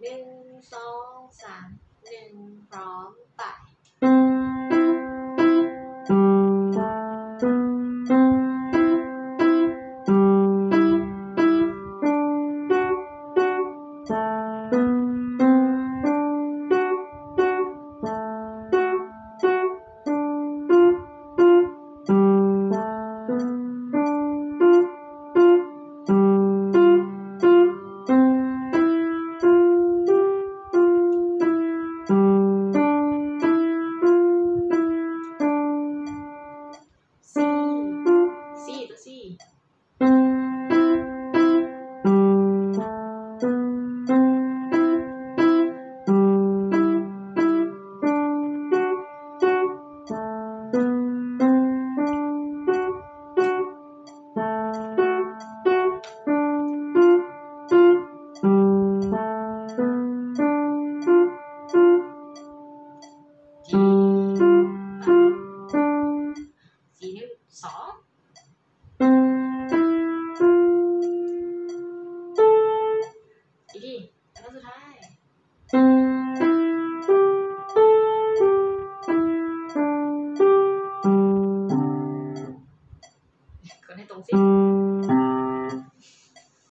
หนึ่งสองสามหนึ่งพร้อมตัด entonces.